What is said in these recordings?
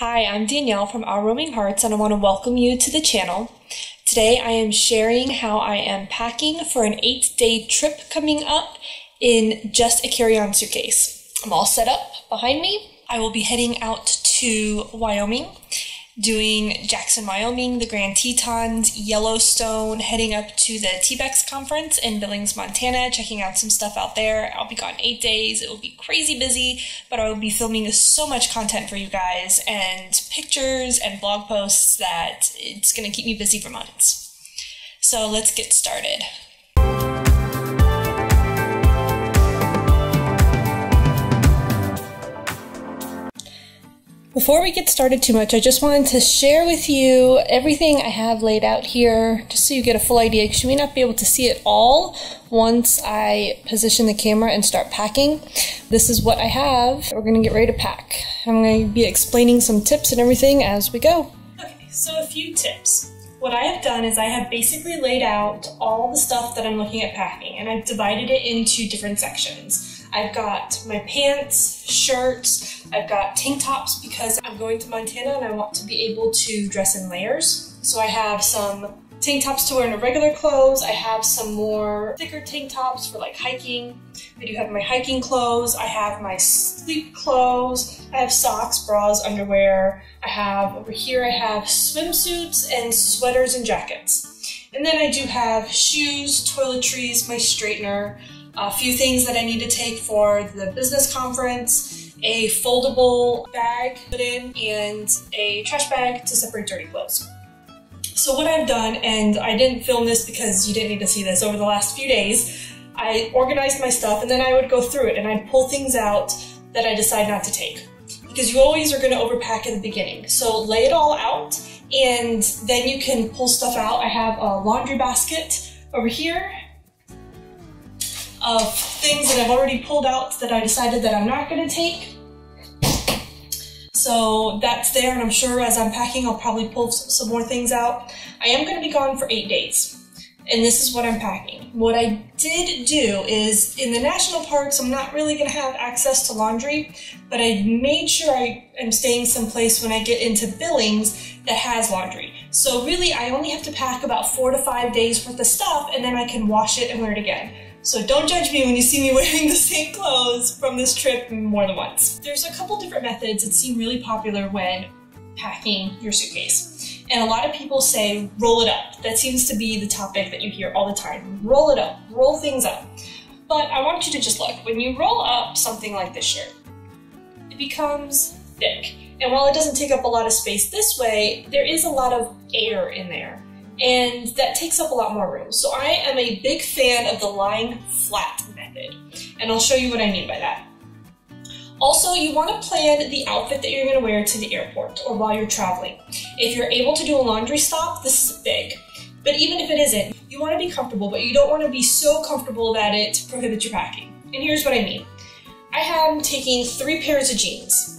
Hi, I'm Danielle from Our Roaming Hearts, and I want to welcome you to the channel. Today I am sharing how I am packing for an eight day trip coming up in just a carry on suitcase. I'm all set up behind me. I will be heading out to Wyoming doing Jackson, Wyoming, the Grand Tetons, Yellowstone, heading up to the TBEX conference in Billings, Montana, checking out some stuff out there. I'll be gone eight days. It will be crazy busy, but I will be filming so much content for you guys and pictures and blog posts that it's going to keep me busy for months. So let's get started. Before we get started too much, I just wanted to share with you everything I have laid out here, just so you get a full idea, because you may not be able to see it all once I position the camera and start packing. This is what I have. We're going to get ready to pack. I'm going to be explaining some tips and everything as we go. Okay, so a few tips. What I have done is I have basically laid out all the stuff that I'm looking at packing, and I've divided it into different sections. I've got my pants, shirts, I've got tank tops because I'm going to Montana and I want to be able to dress in layers. So I have some tank tops to wear in regular clothes. I have some more thicker tank tops for like hiking. I do have my hiking clothes. I have my sleep clothes. I have socks, bras, underwear. I have over here, I have swimsuits and sweaters and jackets. And then I do have shoes, toiletries, my straightener, a few things that I need to take for the business conference, a foldable bag to put in, and a trash bag to separate dirty clothes. So what I've done, and I didn't film this because you didn't need to see this over the last few days, I organized my stuff and then I would go through it and I'd pull things out that I decide not to take. Because you always are going to overpack at the beginning. So lay it all out and then you can pull stuff out. I have a laundry basket over here of things that I've already pulled out that I decided that I'm not going to take. So that's there, and I'm sure as I'm packing, I'll probably pull some more things out. I am going to be gone for eight days, and this is what I'm packing. What I did do is in the national parks, I'm not really going to have access to laundry, but I made sure I am staying someplace when I get into Billings that has laundry. So really, I only have to pack about four to five days worth of stuff, and then I can wash it and wear it again. So don't judge me when you see me wearing the same clothes from this trip more than once. There's a couple different methods that seem really popular when packing your suitcase. And a lot of people say, roll it up. That seems to be the topic that you hear all the time. Roll it up, roll things up. But I want you to just look. When you roll up something like this shirt, it becomes thick. And while it doesn't take up a lot of space this way, there is a lot of air in there and that takes up a lot more room. So I am a big fan of the lying flat method, and I'll show you what I mean by that. Also, you want to plan the outfit that you're going to wear to the airport or while you're traveling. If you're able to do a laundry stop, this is big. But even if it isn't, you want to be comfortable, but you don't want to be so comfortable that it prohibits your packing. And here's what I mean. I am taking three pairs of jeans.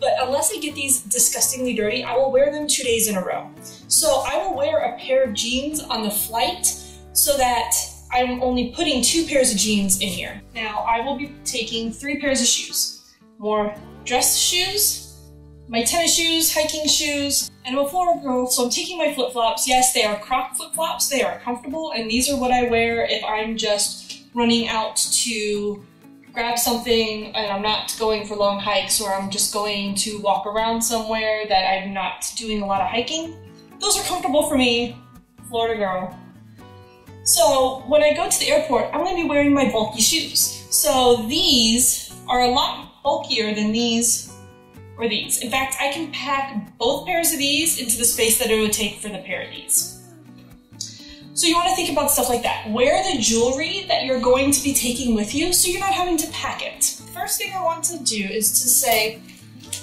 But unless I get these disgustingly dirty, I will wear them two days in a row. So I will wear a pair of jeans on the flight so that I'm only putting two pairs of jeans in here. Now I will be taking three pairs of shoes. More dress shoes, my tennis shoes, hiking shoes, and I'm a Florida girl, so I'm taking my flip-flops. Yes, they are croc flip-flops, they are comfortable, and these are what I wear if I'm just running out to grab something and I'm not going for long hikes or I'm just going to walk around somewhere that I'm not doing a lot of hiking. Those are comfortable for me, Florida girl. So when I go to the airport, I'm gonna be wearing my bulky shoes. So these are a lot bulkier than these or these. In fact, I can pack both pairs of these into the space that it would take for the pair of these. So you want to think about stuff like that. Wear the jewelry that you're going to be taking with you so you're not having to pack it. First thing I want to do is to say,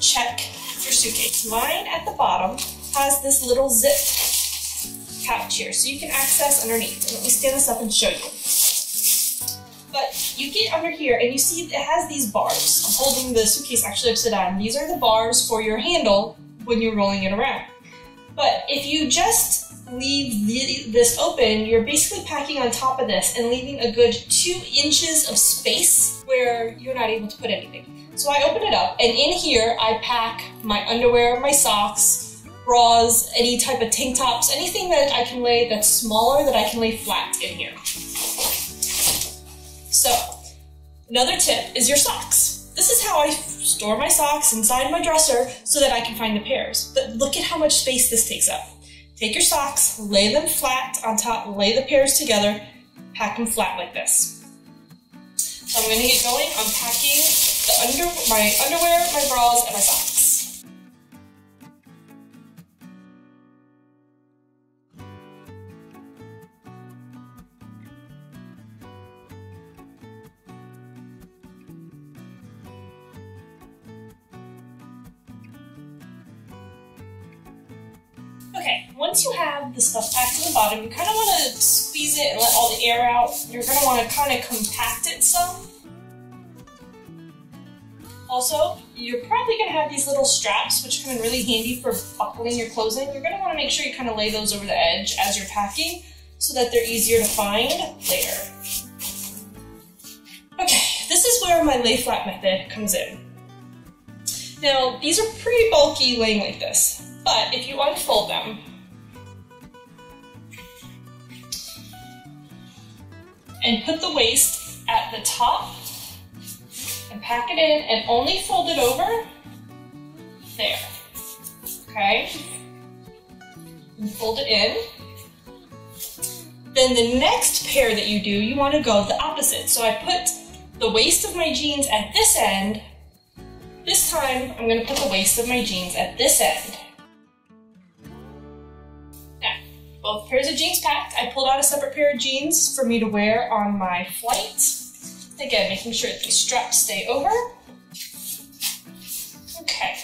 check your suitcase. Mine at the bottom has this little zip pouch here so you can access underneath. let me stand this up and show you. But you get under here and you see it has these bars. I'm holding the suitcase actually upside down. These are the bars for your handle when you're rolling it around. But if you just leave the, this open, you're basically packing on top of this and leaving a good two inches of space where you're not able to put anything. So I open it up and in here I pack my underwear, my socks, bras, any type of tank tops, anything that I can lay that's smaller that I can lay flat in here. So another tip is your socks. This is how I store my socks inside my dresser so that I can find the pairs. But look at how much space this takes up. Take your socks, lay them flat on top, lay the pairs together, pack them flat like this. So I'm gonna get going on packing under, my underwear, my bras, and my socks. Bottom, you kind of want to squeeze it and let all the air out. You're going to want to kind of compact it some. Also, you're probably going to have these little straps, which come in really handy for buckling your clothes in. You're going to want to make sure you kind of lay those over the edge as you're packing so that they're easier to find later. Okay, this is where my lay flat method comes in. Now, these are pretty bulky laying like this. But if you unfold them, and put the waist at the top and pack it in and only fold it over there. Okay? And fold it in. Then the next pair that you do, you want to go the opposite. So I put the waist of my jeans at this end. This time, I'm going to put the waist of my jeans at this end. Both pairs of jeans packed. I pulled out a separate pair of jeans for me to wear on my flight. Again, making sure that these straps stay over. Okay,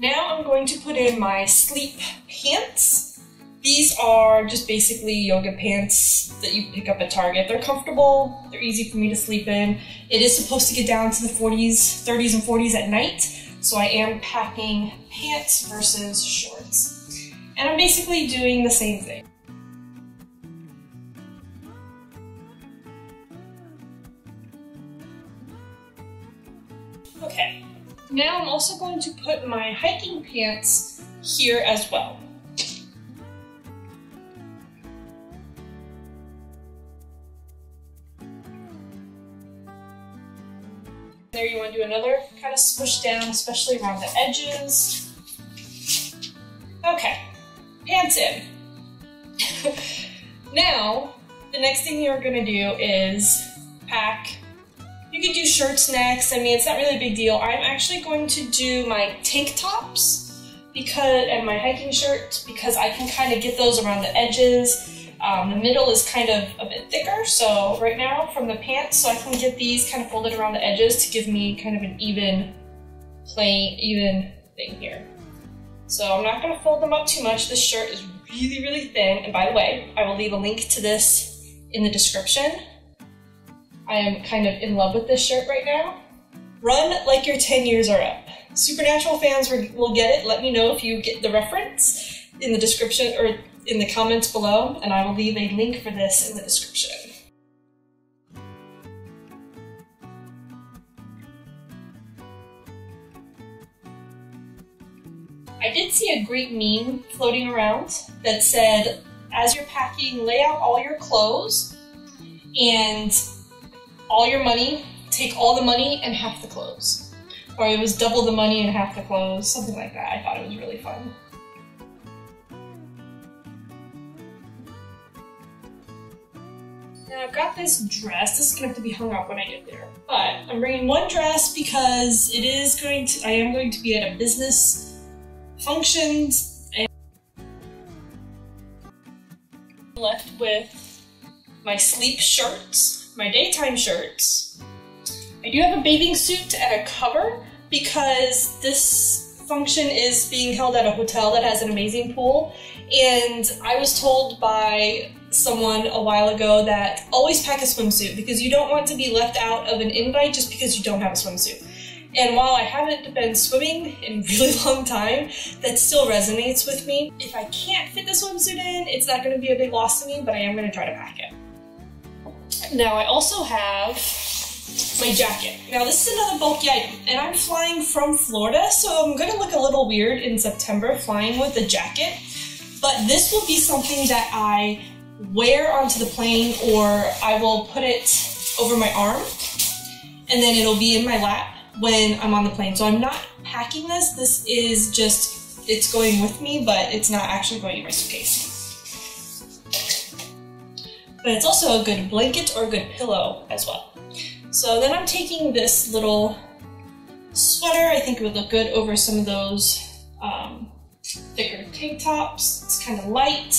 now I'm going to put in my sleep pants. These are just basically yoga pants that you pick up at Target. They're comfortable, they're easy for me to sleep in. It is supposed to get down to the 40s, 30s and 40s at night, so I am packing pants versus shorts. And I'm basically doing the same thing. Okay, now I'm also going to put my hiking pants here as well. There you want to do another kind of smush down, especially around the edges. Pants in. now, the next thing you're gonna do is pack. You could do shirts next. I mean, it's not really a big deal. I'm actually going to do my tank tops because and my hiking shirt because I can kind of get those around the edges. Um, the middle is kind of a bit thicker, so right now from the pants, so I can get these kind of folded around the edges to give me kind of an even, plain, even thing here. So I'm not gonna fold them up too much. This shirt is really, really thin. And by the way, I will leave a link to this in the description. I am kind of in love with this shirt right now. Run like your 10 years are up. Supernatural fans will get it. Let me know if you get the reference in the description or in the comments below, and I will leave a link for this in the description. I did see a great meme floating around that said, as you're packing, lay out all your clothes and all your money, take all the money and half the clothes. Or it was double the money and half the clothes, something like that. I thought it was really fun. Now I've got this dress. This is gonna have to be hung up when I get there. But I'm bringing one dress because it is going to, I am going to be at a business functions and left with my sleep shirts, my daytime shirts. I do have a bathing suit and a cover because this function is being held at a hotel that has an amazing pool and I was told by someone a while ago that always pack a swimsuit because you don't want to be left out of an invite just because you don't have a swimsuit. And while I haven't been swimming in a really long time, that still resonates with me. If I can't fit the swimsuit in, it's not gonna be a big loss to me, but I am gonna try to pack it. Now I also have my jacket. Now this is another bulky item, and I'm flying from Florida, so I'm gonna look a little weird in September flying with a jacket, but this will be something that I wear onto the plane or I will put it over my arm and then it'll be in my lap when I'm on the plane. So I'm not packing this, this is just, it's going with me, but it's not actually going in my suitcase. But it's also a good blanket or a good pillow as well. So then I'm taking this little sweater. I think it would look good over some of those um, thicker tank tops. It's kind of light.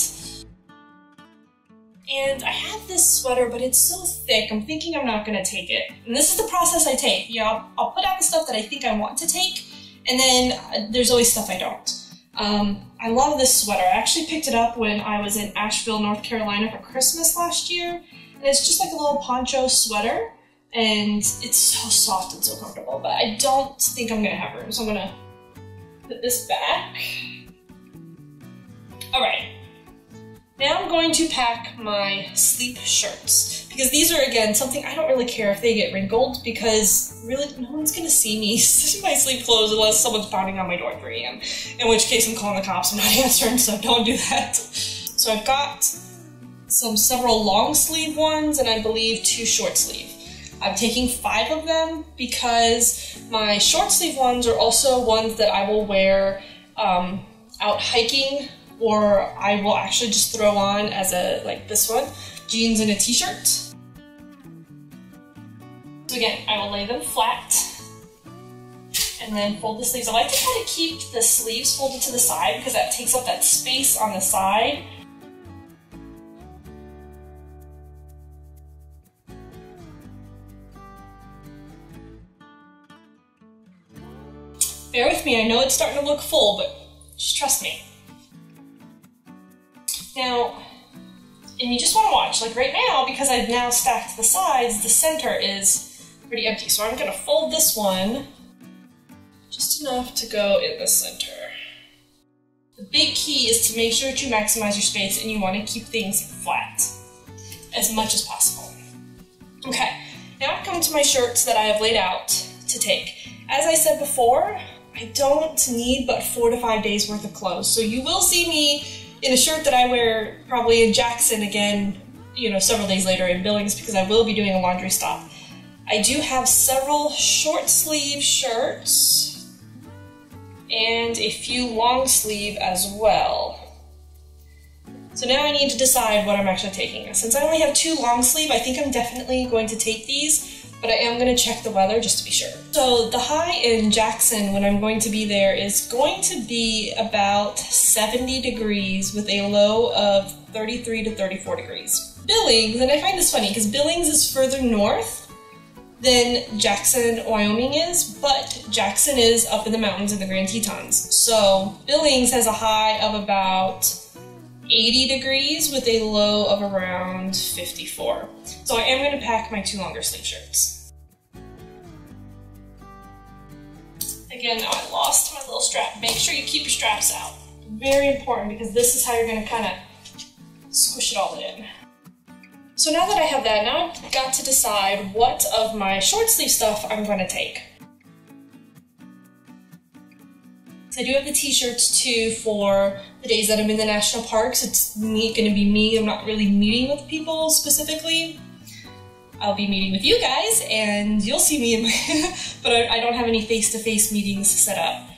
And I have this sweater, but it's so thick, I'm thinking I'm not gonna take it. And this is the process I take. You know, I'll, I'll put out the stuff that I think I want to take, and then uh, there's always stuff I don't. Um, I love this sweater. I actually picked it up when I was in Asheville, North Carolina for Christmas last year. And it's just like a little poncho sweater and it's so soft and so comfortable, but I don't think I'm gonna have room, so I'm gonna put this back. All right, now I'm going to pack my sleep shirts because these are, again, something I don't really care if they get wrinkled because really no one's gonna see me my sleep clothes unless someone's pounding on my door at 3 a.m. In which case I'm calling the cops, I'm not answering, so don't do that. So I've got some several long sleeve ones and I believe two short sleeve. I'm taking five of them because my short sleeve ones are also ones that I will wear um, out hiking or I will actually just throw on as a, like this one, jeans and a t-shirt. So again, I will lay them flat and then fold the sleeves. I like to kind of keep the sleeves folded to the side because that takes up that space on the side Bear with me, I know it's starting to look full, but just trust me. Now, and you just want to watch, like right now, because I've now stacked the sides, the center is pretty empty. So I'm gonna fold this one just enough to go in the center. The big key is to make sure that you maximize your space and you want to keep things flat as much as possible. Okay, now I've come to my shirts that I have laid out to take. As I said before, I don't need but four to five days worth of clothes. So you will see me in a shirt that I wear probably in Jackson again, you know, several days later in Billings because I will be doing a laundry stop. I do have several short sleeve shirts and a few long sleeve as well. So now I need to decide what I'm actually taking. Since I only have two long sleeve, I think I'm definitely going to take these but I am going to check the weather just to be sure. So the high in Jackson when I'm going to be there is going to be about 70 degrees with a low of 33 to 34 degrees. Billings, and I find this funny because Billings is further north than Jackson, Wyoming is, but Jackson is up in the mountains in the Grand Tetons. So Billings has a high of about 80 degrees with a low of around 54. So I am going to pack my two longer sleeve shirts. Again, I lost my little strap. Make sure you keep your straps out. Very important because this is how you're to kind of squish it all in. So now that I have that, now I've got to decide what of my short sleeve stuff I'm to take. So I do have the t-shirts too for the days that I'm in the national parks. It's me, gonna be me. I'm not really meeting with people specifically. I'll be meeting with you guys and you'll see me in my, but I, don't have any face-to-face -face meetings set up.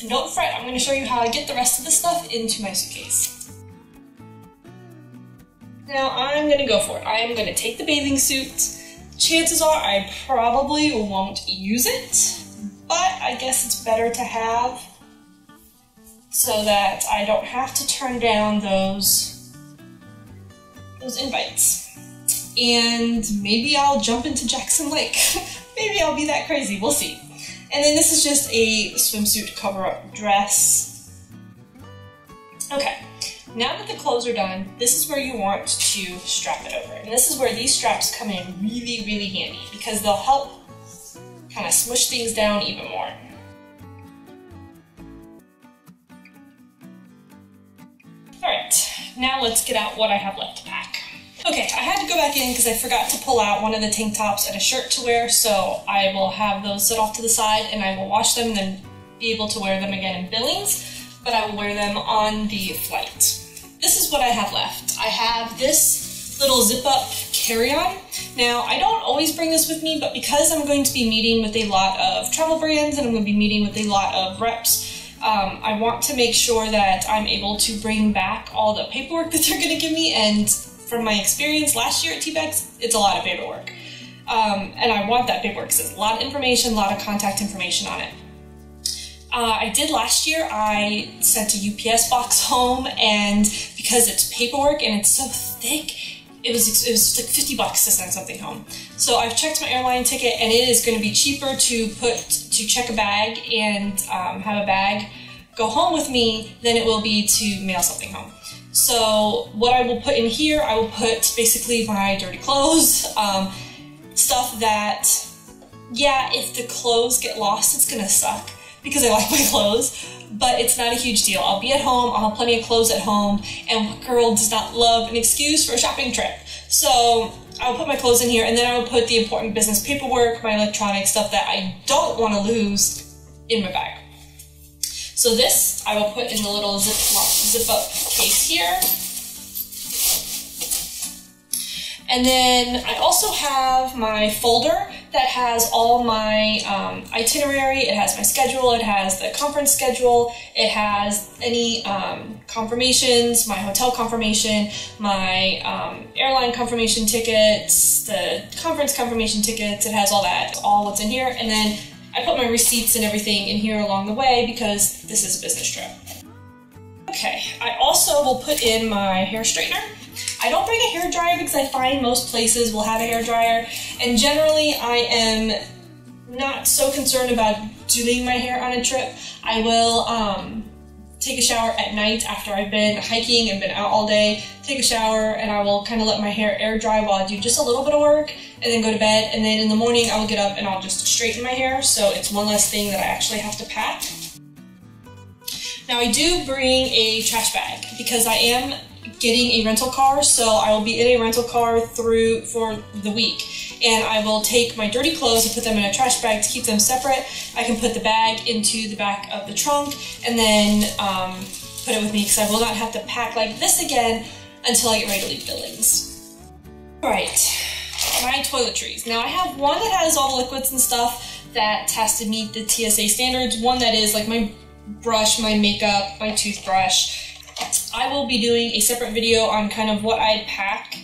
And don't fret, I'm going to show you how I get the rest of the stuff into my suitcase. Now I'm gonna go for it. I am gonna take the bathing suit. Chances are I probably won't use it, but I guess it's better to have so that I don't have to turn down those, those invites. And maybe I'll jump into Jackson Lake. maybe I'll be that crazy, we'll see. And then this is just a swimsuit cover-up dress. Okay, Now that the clothes are done, this is where you want to strap it over. And this is where these straps come in really, really handy because they'll help kind of smush things down even more. Alright, now let's get out what I have left to pack. Okay, I had to go back in because I forgot to pull out one of the tank tops and a shirt to wear, so I will have those set off to the side and I will wash them and then be able to wear them again in Billings, but I will wear them on the flight. This is what I have left. I have this little zip-up carry-on. Now, I don't always bring this with me, but because I'm going to be meeting with a lot of travel brands and I'm going to be meeting with a lot of reps, um, I want to make sure that I'm able to bring back all the paperwork that they're going to give me. And from my experience last year at TBEX, it's a lot of paperwork. Um, and I want that paperwork because there's a lot of information, a lot of contact information on it. Uh, I did last year. I sent a UPS box home, and because it's paperwork and it's so thick, it was it was like 50 bucks to send something home. So I've checked my airline ticket, and it is going to be cheaper to put to check a bag and um, have a bag go home with me than it will be to mail something home. So what I will put in here, I will put basically my dirty clothes, um, stuff that, yeah, if the clothes get lost, it's gonna suck because I like my clothes, but it's not a huge deal. I'll be at home, I'll have plenty of clothes at home, and what girl does not love an excuse for a shopping trip? So I'll put my clothes in here, and then I will put the important business paperwork, my electronic stuff that I don't want to lose in my bag. So this I will put in the little zip, zip up case here. And then I also have my folder that has all my um, itinerary, it has my schedule, it has the conference schedule, it has any um, confirmations, my hotel confirmation, my um, airline confirmation tickets, the conference confirmation tickets, it has all that, all what's in here. And then I put my receipts and everything in here along the way because this is a business trip. Okay, I also will put in my hair straightener. I don't bring a hair dryer because I find most places will have a hair dryer, and generally I am not so concerned about doing my hair on a trip. I will um, take a shower at night after I've been hiking and been out all day, take a shower, and I will kind of let my hair air dry while I do just a little bit of work, and then go to bed. And then in the morning, I will get up and I'll just straighten my hair, so it's one less thing that I actually have to pack. Now, I do bring a trash bag because I am getting a rental car, so I will be in a rental car through for the week. And I will take my dirty clothes and put them in a trash bag to keep them separate. I can put the bag into the back of the trunk and then um, put it with me because I will not have to pack like this again until I get ready to leave Billings. Alright, my toiletries. Now I have one that has all the liquids and stuff that has to meet the TSA standards, one that is like my brush, my makeup, my toothbrush, I will be doing a separate video on kind of what I pack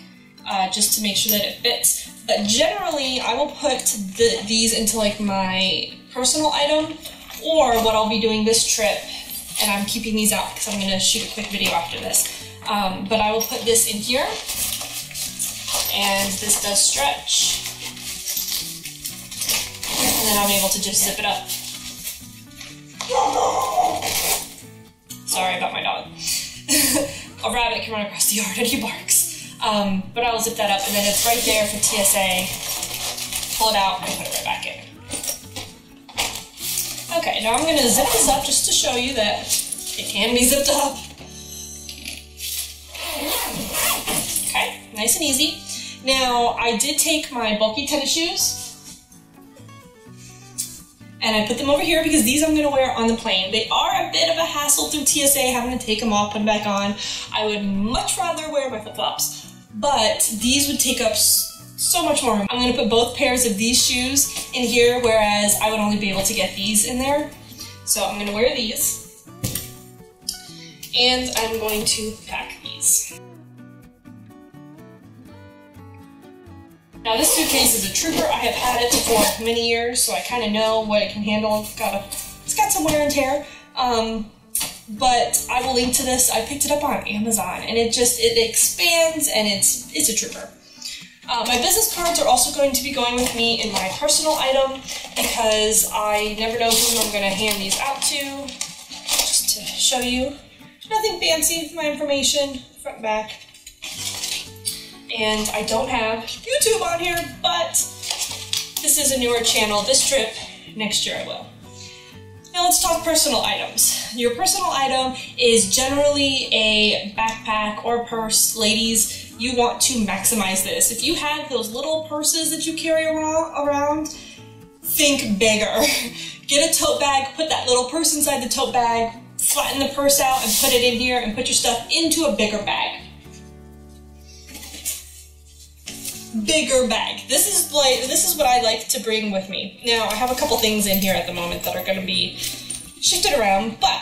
uh, just to make sure that it fits. But generally, I will put the, these into like my personal item or what I'll be doing this trip, and I'm keeping these out because I'm going to shoot a quick video after this. Um, but I will put this in here, and this does stretch, and then I'm able to just zip it up. Sorry about my dog. a rabbit can run across the yard and he barks. Um, but I'll zip that up and then it's right there for TSA. Pull it out and put it right back in. Okay, now I'm to zip this up just to show you that it can be zipped up. Okay, nice and easy. Now, I did take my bulky tennis shoes and I put them over here because these I'm going to wear on the plane. They are a bit of a hassle through TSA having to take them off, put them back on. I would much rather wear my flip-flops, but these would take up so much more room. I'm going to put both pairs of these shoes in here, whereas I would only be able to get these in there. So I'm going to wear these, and I'm going to pack these. Now this suitcase is a trooper. I have had it for many years, so I kind of know what it can handle. It's got a, it's got some wear and tear. Um, but I will link to this. I picked it up on Amazon, and it just it expands, and it's it's a trooper. Uh, my business cards are also going to be going with me in my personal item because I never know who I'm going to hand these out to. Just to show you, Nothing fancy, my information, front back. And I don't have YouTube on here, but this is a newer channel. This trip, next year I will. Now let's talk personal items. Your personal item is generally a backpack or purse. Ladies, you want to maximize this. If you have those little purses that you carry around, think bigger. Get a tote bag, put that little purse inside the tote bag, flatten the purse out and put it in here and put your stuff into a bigger bag. Bigger bag. This is like this is what I like to bring with me. Now I have a couple things in here at the moment that are going to be shifted around, but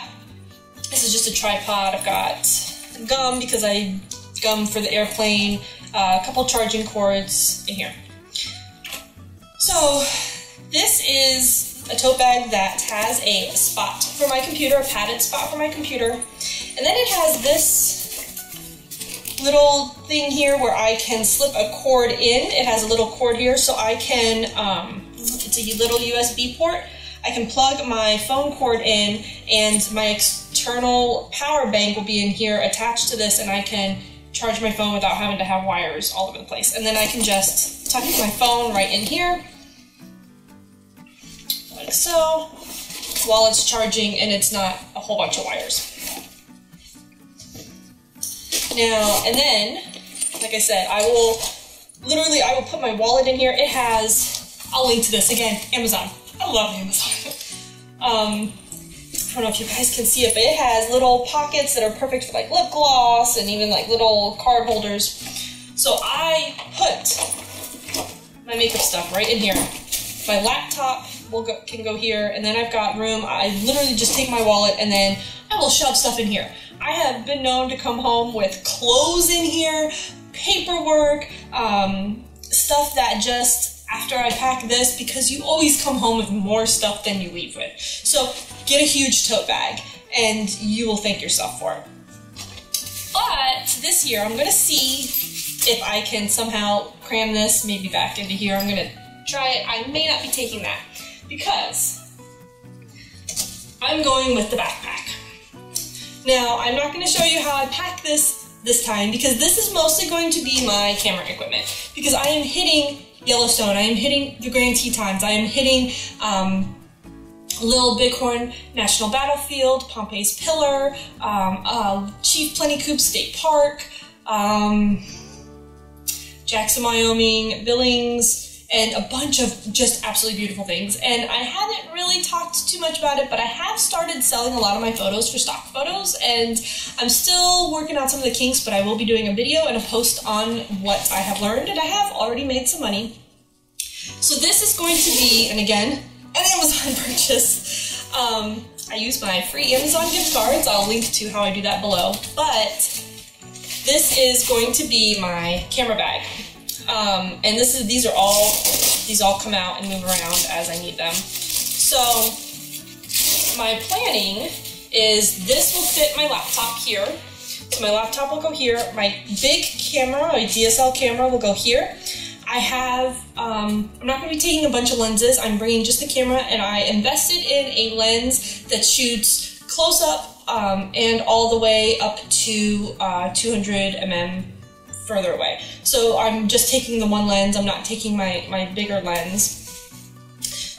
this is just a tripod. I've got gum because I gum for the airplane, uh, a couple charging cords in here. So this is a tote bag that has a spot for my computer, a padded spot for my computer. And then it has this little thing here where I can slip a cord in. It has a little cord here so I can, um, it's a little USB port. I can plug my phone cord in and my external power bank will be in here attached to this and I can charge my phone without having to have wires all over the place. And then I can just tuck my phone right in here like so, while it's charging and it's not a whole bunch of wires. Now, and then, like I said, I will, literally, I will put my wallet in here. It has, I'll link to this again, Amazon. I love Amazon. um, I don't know if you guys can see it, but it has little pockets that are perfect for like lip gloss and even like little card holders. So I put my makeup stuff right in here. My laptop will go, can go here, and then I've got room. I literally just take my wallet and then I will shove stuff in here. I have been known to come home with clothes in here, paperwork, um, stuff that just after I pack this because you always come home with more stuff than you leave with. So get a huge tote bag and you will thank yourself for it. But this year I'm gonna see if I can somehow cram this maybe back into here. I'm gonna try it. I may not be taking that because I'm going with the backpack. Now, I'm not going to show you how I pack this this time because this is mostly going to be my camera equipment because I am hitting Yellowstone, I am hitting the Grand Tetons, I am hitting um, Little Bighorn National Battlefield, Pompey's Pillar, um, uh, Chief State Park, um, Jackson, Wyoming, Billings, and a bunch of just absolutely beautiful things. And I haven't really talked too much about it, but I have started selling a lot of my photos for stock photos, and I'm still working out some of the kinks, but I will be doing a video and a post on what I have learned, and I have already made some money. So this is going to be, and again, an Amazon purchase. Um, I use my free Amazon gift cards. I'll link to how I do that below. But this is going to be my camera bag. Um, and this is these are all these all come out and move around as I need them. So my planning is this will fit my laptop here. So my laptop will go here. My big camera, my DSL camera will go here. I have, um, I'm not going to be taking a bunch of lenses. I'm bringing just the camera and I invested in a lens that shoots close up um, and all the way up to uh, 200 mm further away. So I'm just taking the one lens, I'm not taking my, my bigger lens.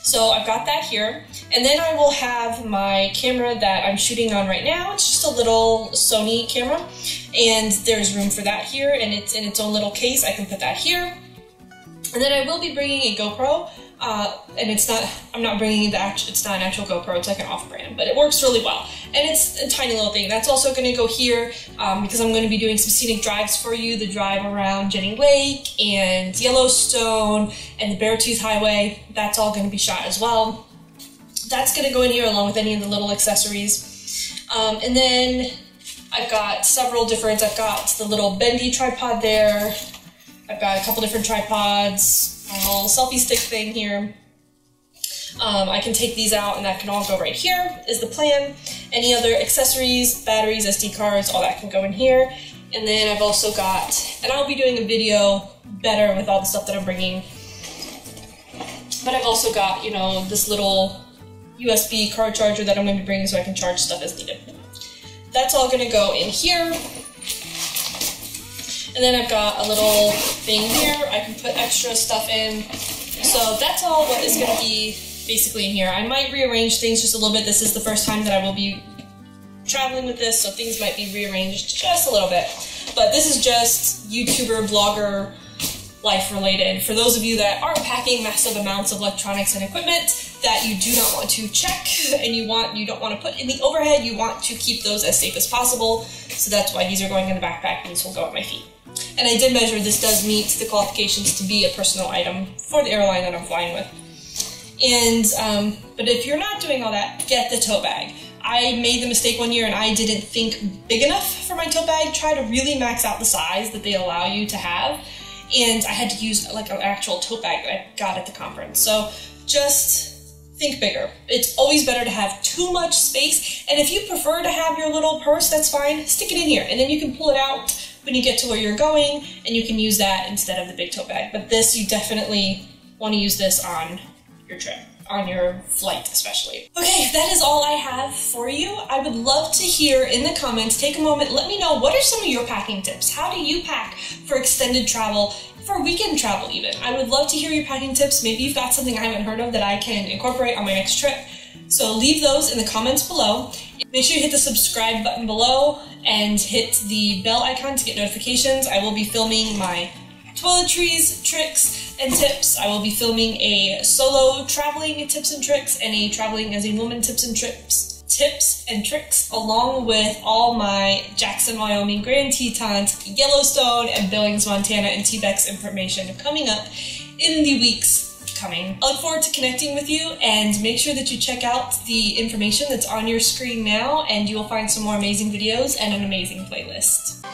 So I've got that here. And then I will have my camera that I'm shooting on right now. It's just a little Sony camera. And there's room for that here, and it's in its own little case. I can put that here. And then I will be bringing a GoPro uh, and it's not, I'm not bringing the actual, it's not an actual GoPro, it's like an off-brand, but it works really well. And it's a tiny little thing. That's also going to go here um, because I'm going to be doing some scenic drives for you, the drive around Jenny Lake and Yellowstone and the Beartooth Highway. That's all going to be shot as well. That's going to go in here along with any of the little accessories. Um, and then I've got several different, I've got the little bendy tripod there. I've got a couple different tripods, little selfie stick thing here. Um, I can take these out and that can all go right here is the plan. Any other accessories, batteries, SD cards, all that can go in here. And then I've also got, and I'll be doing a video better with all the stuff that I'm bringing. But I've also got, you know, this little USB card charger that I'm going to be bringing so I can charge stuff as needed. that's all gonna go in here. And then I've got a little thing here I can put extra stuff in. So that's all what is gonna be basically in here. I might rearrange things just a little bit. This is the first time that I will be traveling with this, so things might be rearranged just a little bit. But this is just YouTuber, blogger, life related. For those of you that aren't packing massive amounts of electronics and equipment that you do not want to check and you want you don't want to put in the overhead, you want to keep those as safe as possible. So that's why these are going in the backpack and these will go at my feet. And I did measure this does meet the qualifications to be a personal item for the airline that I'm flying with. And um, but if you're not doing all that, get the tote bag. I made the mistake one year and I didn't think big enough for my tote bag. Try to really max out the size that they allow you to have. And I had to use like an actual tote bag that I got at the conference. So just think bigger. It's always better to have too much space. And if you prefer to have your little purse, that's fine. Stick it in here and then you can pull it out when you get to where you're going and you can use that instead of the big tote bag. But this, you definitely want to use this on your trip on your flight, especially. Okay, that is all I have for you. I would love to hear in the comments, take a moment, let me know what are some of your packing tips? How do you pack for extended travel, for weekend travel even? I would love to hear your packing tips. Maybe you've got something I haven't heard of that I can incorporate on my next trip. So leave those in the comments below. Make sure you hit the subscribe button below and hit the bell icon to get notifications. I will be filming my toiletries, tricks, and tips. I will be filming a solo traveling tips and tricks and a traveling as a woman tips and trips tips and tricks along with all my Jackson, Wyoming, Grand Tetons, Yellowstone, and Billings, Montana, and TBEX information coming up in the weeks coming. I look forward to connecting with you and make sure that you check out the information that's on your screen now and you will find some more amazing videos and an amazing playlist.